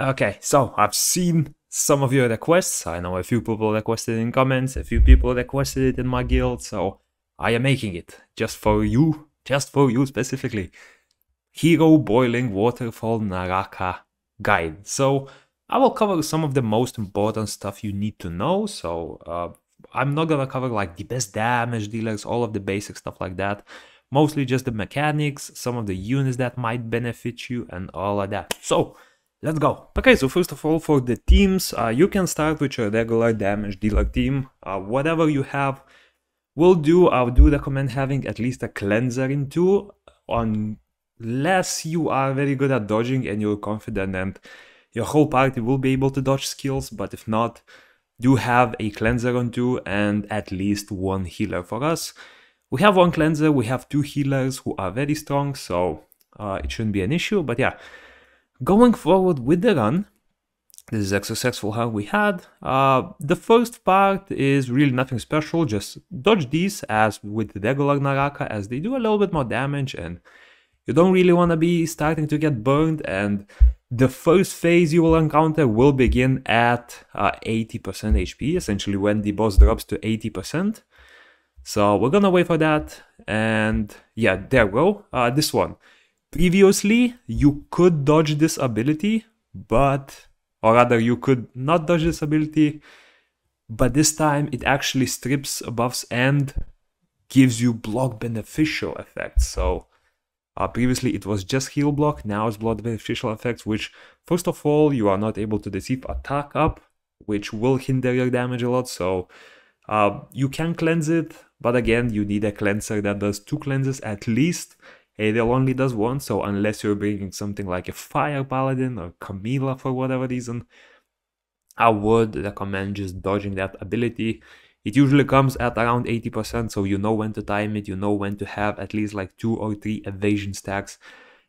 Okay, so I've seen some of your requests. I know a few people requested in comments, a few people requested it in my guild, so I am making it just for you, just for you specifically. Hero Boiling Waterfall Naraka Guide. So I will cover some of the most important stuff you need to know. So uh, I'm not gonna cover like the best damage dealers, all of the basic stuff like that. Mostly just the mechanics, some of the units that might benefit you and all of that. So let's go. Okay, so first of all, for the teams, uh, you can start with your regular damage dealer team. Uh, whatever you have will do. I do recommend having at least a cleanser in two unless you are very good at dodging and you're confident and your whole party will be able to dodge skills, but if not, do have a cleanser on two and at least one healer for us. We have one cleanser, we have two healers who are very strong, so uh, it shouldn't be an issue. But yeah, going forward with the run, this is a successful how we had. Uh, the first part is really nothing special, just dodge these as with the regular Naraka as they do a little bit more damage and you don't really want to be starting to get burned and the first phase you will encounter will begin at 80% uh, HP, essentially when the boss drops to 80%. So we're gonna wait for that, and yeah, there we go, uh, this one. Previously, you could dodge this ability, but, or rather you could not dodge this ability, but this time it actually strips buffs and gives you block beneficial effects. So uh, previously it was just heal block, now it's block beneficial effects, which first of all, you are not able to deceive attack up, which will hinder your damage a lot, so uh, you can cleanse it, but again, you need a cleanser that does two cleanses at least. Ariel only does one, so unless you're bringing something like a Fire Paladin or Camilla for whatever reason, I would recommend just dodging that ability. It usually comes at around 80%, so you know when to time it, you know when to have at least like two or three evasion stacks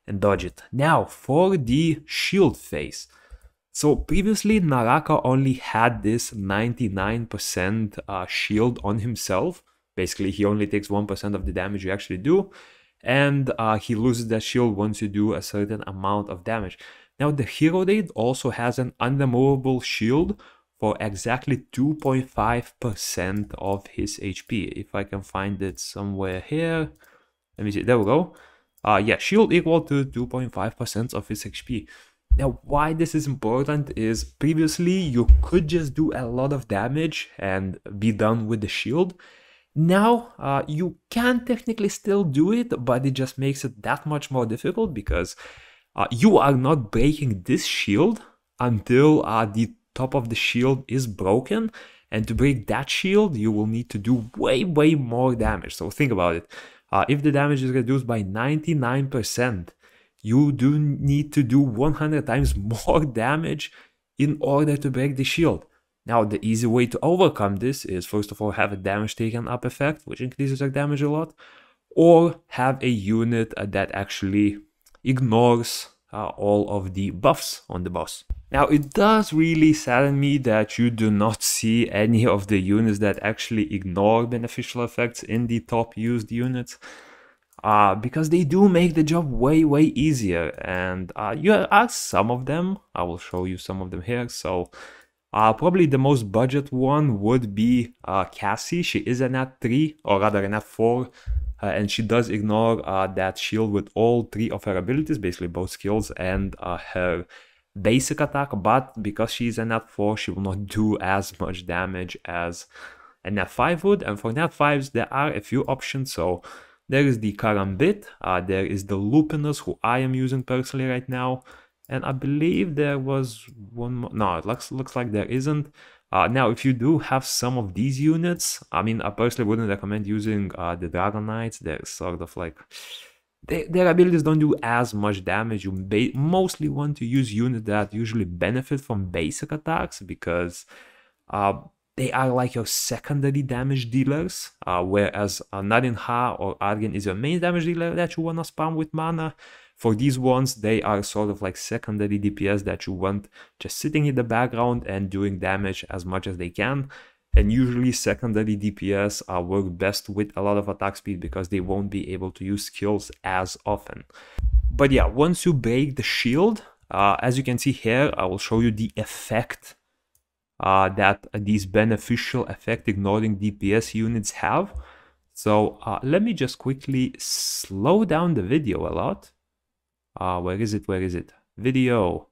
and dodge it. Now, for the shield phase. So previously Naraka only had this 99% uh, shield on himself. Basically, he only takes 1% of the damage you actually do. And uh, he loses that shield once you do a certain amount of damage. Now the Hero Raid also has an unremovable shield for exactly 2.5% of his HP. If I can find it somewhere here. Let me see, there we go. Uh, yeah, shield equal to 2.5% of his HP. Now, why this is important is previously you could just do a lot of damage and be done with the shield. Now, uh, you can technically still do it, but it just makes it that much more difficult because uh, you are not breaking this shield until uh, the top of the shield is broken. And to break that shield, you will need to do way, way more damage. So think about it. Uh, if the damage is reduced by 99%, you do need to do 100 times more damage in order to break the shield. Now, the easy way to overcome this is first of all have a damage taken up effect, which increases your damage a lot, or have a unit uh, that actually ignores uh, all of the buffs on the boss. Now, it does really sadden me that you do not see any of the units that actually ignore beneficial effects in the top used units uh, because they do make the job way, way easier. And uh, you are some of them. I will show you some of them here. So uh, probably the most budget one would be uh, Cassie. She is a nat 3, or rather a nat 4. Uh, and she does ignore uh, that shield with all three of her abilities, basically both skills and uh, her basic attack. But because she is a nat 4, she will not do as much damage as a nat 5 would. And for nat 5s, there are a few options. So there is the Karambit, uh, there is the Lupinus, who I am using personally right now, and I believe there was one more. No, it looks, looks like there isn't. Uh, now, if you do have some of these units, I mean, I personally wouldn't recommend using uh, the Dragon Knights. They're sort of like... They, their abilities don't do as much damage. You mostly want to use units that usually benefit from basic attacks because uh, they are like your secondary damage dealers, uh, whereas uh, Ha or Argen is your main damage dealer that you want to spam with mana. For these ones, they are sort of like secondary DPS that you want just sitting in the background and doing damage as much as they can. And usually secondary DPS uh, work best with a lot of attack speed because they won't be able to use skills as often. But yeah, once you break the shield, Uh, as you can see here, I will show you the effect uh, that these beneficial effect ignoring DPS units have. So uh, let me just quickly slow down the video a lot. Uh, where is it? Where is it? Video.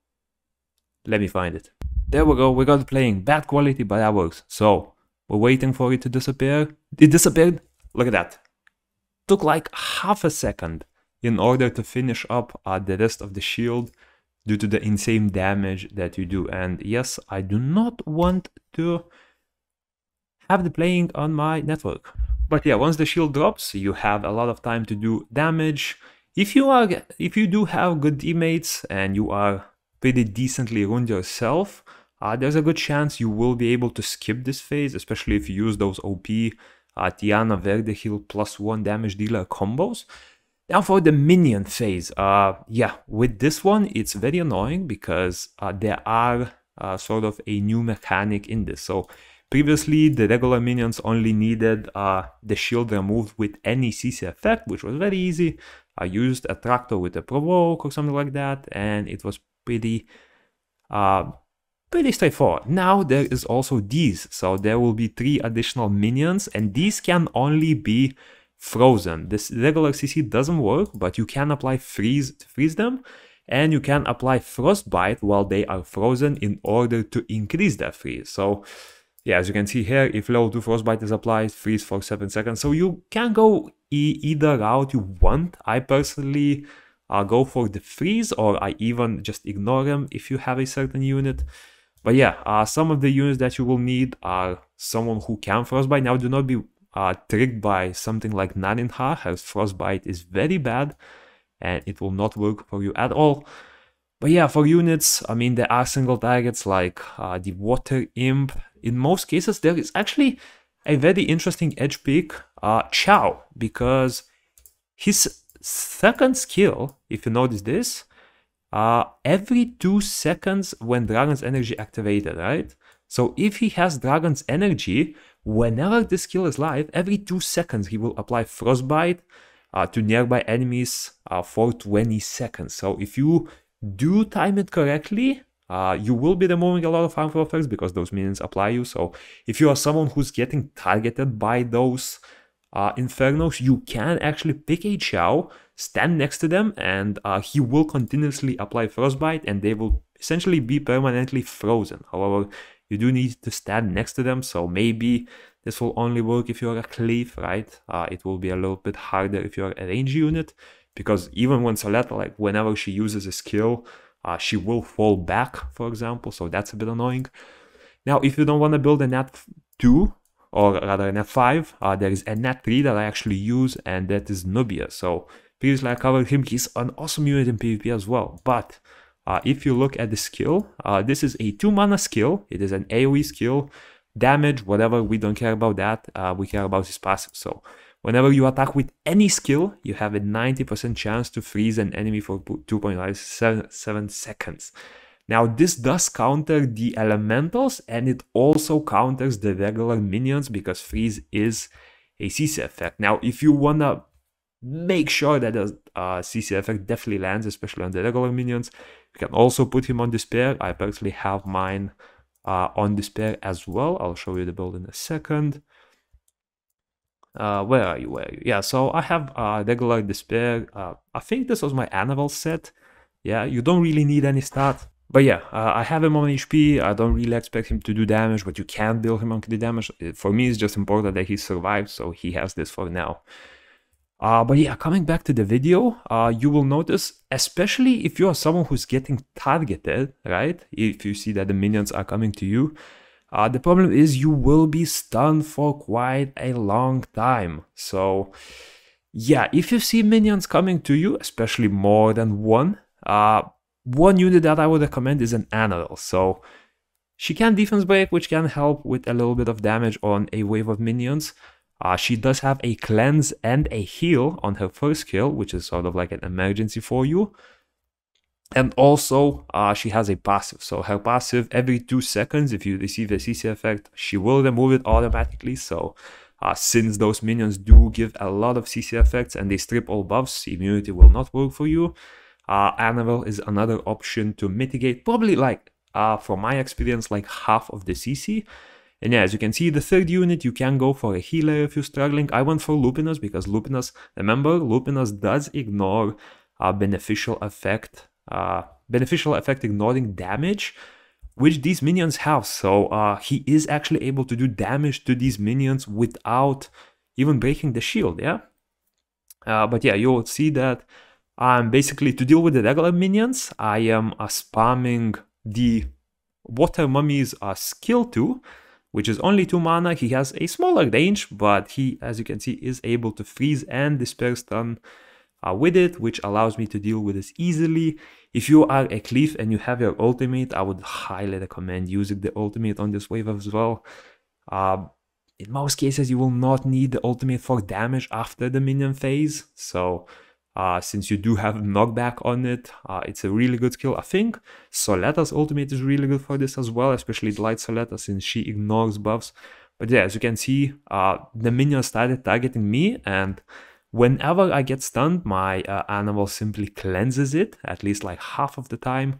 Let me find it. There we go. We got it playing. Bad quality, but that works. So we're waiting for it to disappear. It disappeared. Look at that. Took like half a second in order to finish up uh, the rest of the shield due to the insane damage that you do. And yes, I do not want to have the playing on my network. But yeah, once the shield drops, you have a lot of time to do damage. If you are, if you do have good teammates and you are pretty decently run yourself, uh, there's a good chance you will be able to skip this phase, especially if you use those OP uh, Tiana Verde plus one damage dealer combos. Now for the minion phase, uh, yeah, with this one, it's very annoying because uh, there are uh, sort of a new mechanic in this. So previously, the regular minions only needed uh, the shield removed with any CC effect, which was very easy. I used a tractor with a provoke or something like that, and it was pretty, uh, pretty straightforward. Now there is also these, so there will be three additional minions, and these can only be frozen. This regular CC doesn't work, but you can apply freeze to freeze them, and you can apply frostbite while they are frozen in order to increase that freeze. So yeah, as you can see here, if level 2 frostbite is applied, freeze for 7 seconds. So you can go e either route you want. I personally uh, go for the freeze or I even just ignore them if you have a certain unit. But yeah, uh, some of the units that you will need are someone who can frostbite. Now do not be uh, tricked by something like Narinha, as Frostbite is very bad and it will not work for you at all. But yeah, for units, I mean, there are single targets like uh, the Water Imp. In most cases, there is actually a very interesting edge pick, uh, Chow, because his second skill, if you notice this, uh, every two seconds when Dragon's Energy activated, right? So if he has Dragon's Energy, Whenever this skill is live, every 2 seconds he will apply Frostbite uh, to nearby enemies uh, for 20 seconds. So if you do time it correctly, uh, you will be removing a lot of harmful effects because those minions apply you. So if you are someone who's getting targeted by those uh, Infernos, you can actually pick a Chow, stand next to them, and uh, he will continuously apply Frostbite and they will essentially be permanently frozen. However, you do need to stand next to them. So maybe this will only work if you're a cleave, right? Uh, it will be a little bit harder if you're a range unit because even when Soleta, like whenever she uses a skill, uh, she will fall back, for example. So that's a bit annoying. Now, if you don't want to build a nat 2 or rather a nat 5, uh, there is a nat 3 that I actually use and that is Nubia. So previously I covered him. He's an awesome unit in PvP as well. But uh, if you look at the skill, uh, this is a 2 mana skill. It is an AoE skill. Damage, whatever, we don't care about that. Uh, we care about his passive. So whenever you attack with any skill, you have a 90% chance to freeze an enemy for 2.57 seconds. Now this does counter the elementals and it also counters the regular minions because freeze is a CC effect. Now if you wanna make sure that the uh, CC effect definitely lands, especially on the regular minions, you can also put him on despair. I personally have mine uh, on despair as well. I'll show you the build in a second. Uh, where are you? Where are you? Yeah, so I have uh, regular despair. Uh, I think this was my annual set. Yeah, you don't really need any stat. But yeah, uh, I have him on HP. I don't really expect him to do damage, but you can build him on the damage. For me, it's just important that he survives, so he has this for now. Uh, but yeah, coming back to the video, uh, you will notice, especially if you are someone who's getting targeted, right? If you see that the minions are coming to you, uh, the problem is you will be stunned for quite a long time. So yeah, if you see minions coming to you, especially more than one, uh, one unit that I would recommend is an Anaril. So she can defense break, which can help with a little bit of damage on a wave of minions. Uh, she does have a cleanse and a heal on her first skill, which is sort of like an emergency for you. And also, uh, she has a passive. So her passive, every two seconds, if you receive a CC effect, she will remove it automatically. So uh, since those minions do give a lot of CC effects and they strip all buffs, immunity will not work for you. uh, Anvil is another option to mitigate, probably like, uh, from my experience, like half of the CC. And yeah, as you can see, the third unit, you can go for a healer if you're struggling. I went for Lupinus because Lupinus, remember, Lupinus does ignore a beneficial effect, uh, beneficial effect ignoring damage, which these minions have. So uh, he is actually able to do damage to these minions without even breaking the shield, yeah? Uh, but yeah, you'll see that I'm basically to deal with the regular minions, I am uh, spamming the Water Mummy's uh, skill 2, which is only 2 mana. He has a smaller range, but he, as you can see, is able to freeze and disperse stun with it, which allows me to deal with this easily. If you are a Cleave and you have your ultimate, I would highly recommend using the ultimate on this wave as well. Uh, in most cases, you will not need the ultimate for damage after the minion phase, so uh, since you do have knockback on it, uh, it's a really good skill. I think Soleta's ultimate is really good for this as well, especially the Light Soleta since she ignores buffs. But yeah, as you can see, uh, the minion started targeting me and whenever I get stunned, my uh, Anvil simply cleanses it, at least like half of the time.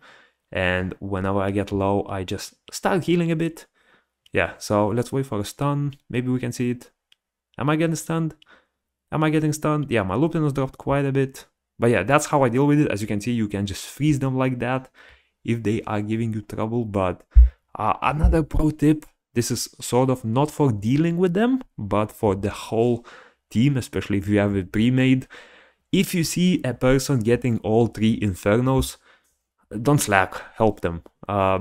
And whenever I get low, I just start healing a bit. Yeah, so let's wait for a stun. Maybe we can see it. Am I getting stunned? Am I getting stunned? Yeah, my Lupinus dropped quite a bit. But yeah, that's how I deal with it. As you can see, you can just freeze them like that if they are giving you trouble. But uh, another pro tip, this is sort of not for dealing with them, but for the whole team, especially if you have it pre-made. If you see a person getting all three Infernos, don't slack, help them. Uh,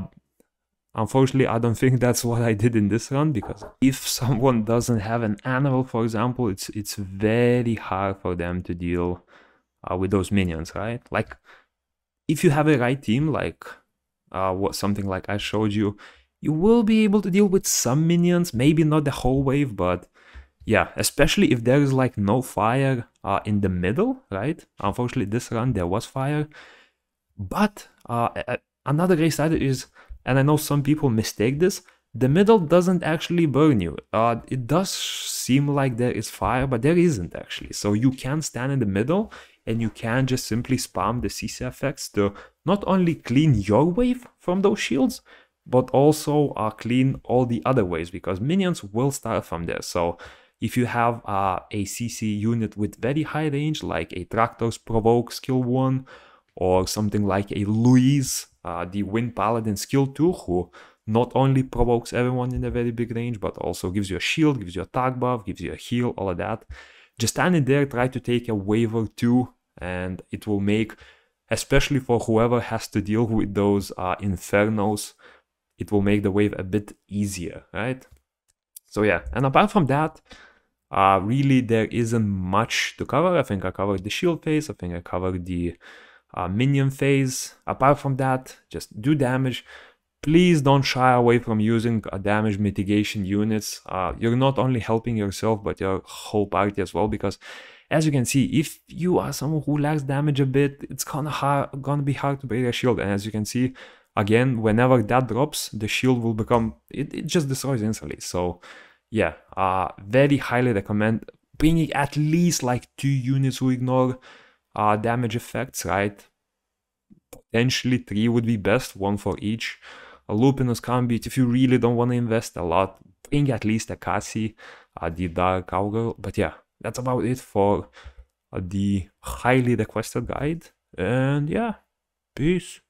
Unfortunately, I don't think that's what I did in this run because if someone doesn't have an animal, for example, it's it's very hard for them to deal uh, with those minions, right? Like, if you have a right team, like uh, what something like I showed you, you will be able to deal with some minions, maybe not the whole wave, but yeah, especially if there is like no fire uh, in the middle, right? Unfortunately, this run there was fire, but uh, another great side is and I know some people mistake this, the middle doesn't actually burn you. Uh, it does seem like there is fire, but there isn't actually. So you can stand in the middle and you can just simply spam the CC effects to not only clean your wave from those shields, but also uh, clean all the other waves because minions will start from there. So if you have uh, a CC unit with very high range, like a Traktor's Provoke skill 1, or something like a Louise uh, the Wind Paladin skill 2, who not only provokes everyone in a very big range, but also gives you a shield, gives you a attack buff, gives you a heal, all of that. Just stand in there, try to take a wave or two, and it will make, especially for whoever has to deal with those uh, infernos, it will make the wave a bit easier, right? So yeah, and apart from that, uh, really there isn't much to cover. I think I covered the shield phase, I think I covered the uh, minion phase. Apart from that, just do damage. Please don't shy away from using uh, damage mitigation units. Uh, you're not only helping yourself, but your whole party as well, because as you can see, if you are someone who lacks damage a bit, it's gonna, hard, gonna be hard to break a shield. And as you can see, again, whenever that drops, the shield will become, it, it just destroys instantly. So yeah, uh, very highly recommend bringing at least like two units who ignore uh, damage effects, right? Potentially three would be best, one for each. A Lupinus Gambit, if you really don't want to invest a lot, bring at least a Cassie, uh, the Dark Cowgirl. But yeah, that's about it for uh, the highly requested guide. And yeah, peace.